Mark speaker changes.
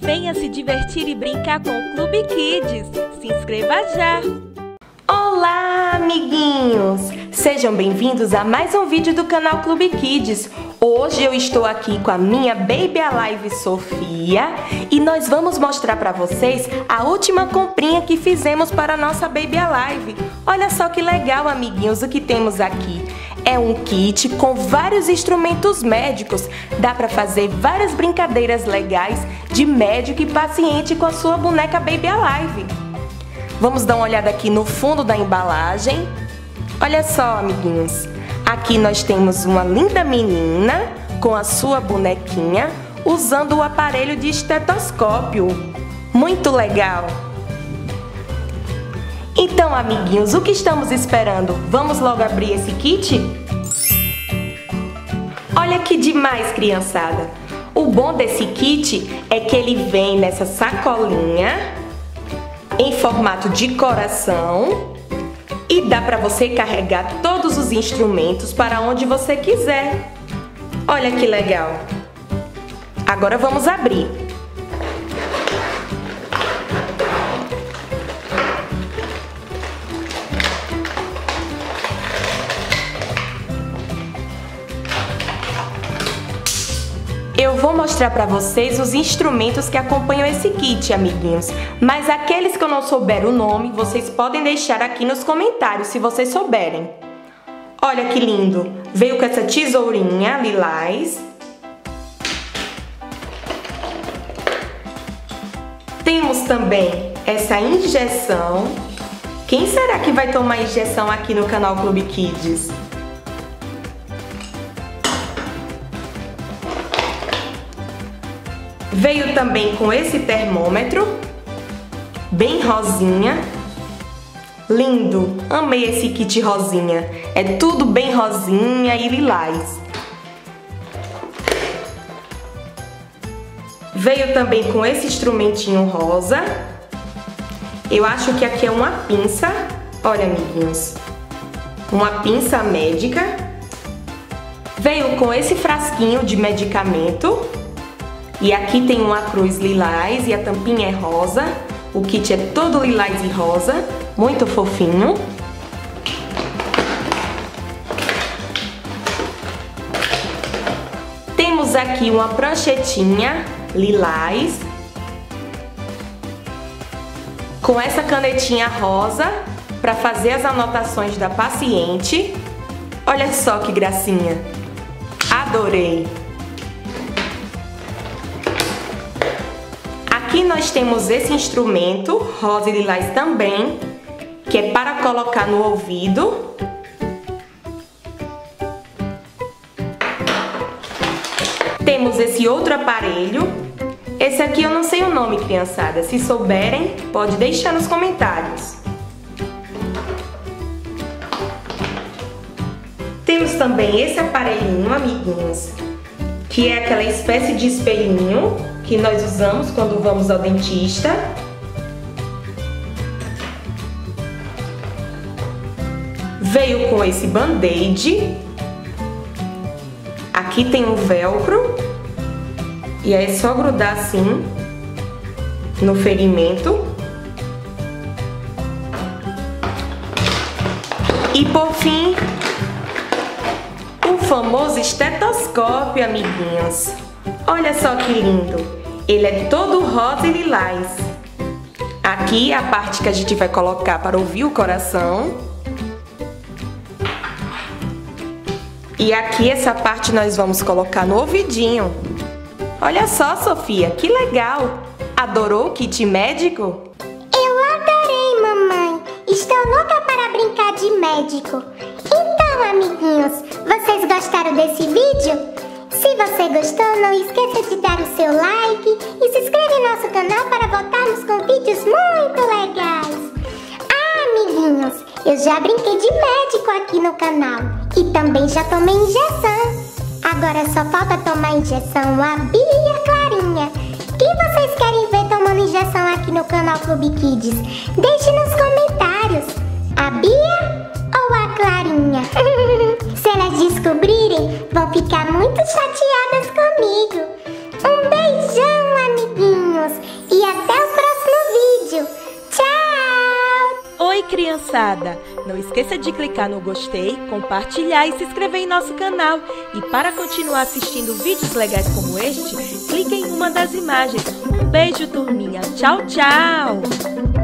Speaker 1: Venha se divertir e brincar com o Clube Kids. Se inscreva já!
Speaker 2: Olá, amiguinhos! Sejam bem-vindos a mais um vídeo do canal Clube Kids. Hoje eu estou aqui com a minha Baby Alive Sofia e nós vamos mostrar para vocês a última comprinha que fizemos para a nossa Baby Alive. Olha só que legal, amiguinhos, o que temos aqui. É um kit com vários instrumentos médicos. Dá para fazer várias brincadeiras legais de médico e paciente com a sua boneca Baby Alive. Vamos dar uma olhada aqui no fundo da embalagem. Olha só, amiguinhos. Aqui nós temos uma linda menina com a sua bonequinha usando o aparelho de estetoscópio. Muito legal! Então, amiguinhos, o que estamos esperando? Vamos logo abrir esse kit? Olha que demais, criançada! O bom desse kit é que ele vem nessa sacolinha em formato de coração e dá para você carregar todos os instrumentos para onde você quiser. Olha que legal! Agora vamos abrir. Vou mostrar para vocês os instrumentos que acompanham esse kit, amiguinhos. Mas aqueles que eu não souber o nome, vocês podem deixar aqui nos comentários, se vocês souberem. Olha que lindo! Veio com essa tesourinha lilás. Temos também essa injeção. Quem será que vai tomar injeção aqui no canal Clube Kids? Veio também com esse termômetro, bem rosinha. Lindo! Amei esse kit rosinha. É tudo bem rosinha e lilás. Veio também com esse instrumentinho rosa. Eu acho que aqui é uma pinça. Olha, amiguinhos. Uma pinça médica. Veio com esse frasquinho de medicamento. E aqui tem uma cruz lilás e a tampinha é rosa. O kit é todo lilás e rosa, muito fofinho. Temos aqui uma pranchetinha lilás. Com essa canetinha rosa para fazer as anotações da paciente. Olha só que gracinha. Adorei! Aqui nós temos esse instrumento, rosa e lilás também, que é para colocar no ouvido. Temos esse outro aparelho. Esse aqui eu não sei o nome, criançada. Se souberem, pode deixar nos comentários. Temos também esse aparelhinho, amiguinhos, que é aquela espécie de espelhinho que nós usamos quando vamos ao dentista. Veio com esse band-aid. Aqui tem um velcro. E aí é só grudar assim no ferimento. E por fim, o famoso estetoscópio, amiguinhos. Olha só que lindo! Ele é todo rosa e lilás. Aqui é a parte que a gente vai colocar para ouvir o coração. E aqui essa parte nós vamos colocar no ouvidinho. Olha só, Sofia, que legal! Adorou o kit médico?
Speaker 3: Eu adorei, mamãe! Estou louca para brincar de médico. Então, amiguinhos, vocês gostaram desse vídeo? Se você gostou, não esqueça de dar o seu like e se inscreva em nosso canal para voltarmos com vídeos muito legais. Ah, amiguinhos, eu já brinquei de médico aqui no canal e também já tomei injeção. Agora só falta tomar injeção a Bia Clarinha. Quem vocês querem ver tomando injeção aqui no canal Clube Kids? Deixe nos comentários. A Bia ou a Clarinha? Se elas descobrirem, vão ficar muito chateadas comigo. Um beijão, amiguinhos, e até o próximo vídeo. Tchau!
Speaker 2: Oi, criançada! Não esqueça de clicar no gostei, compartilhar e se inscrever em nosso canal. E para continuar assistindo vídeos legais como este, clique em uma das imagens. Um beijo, turminha. Tchau, tchau!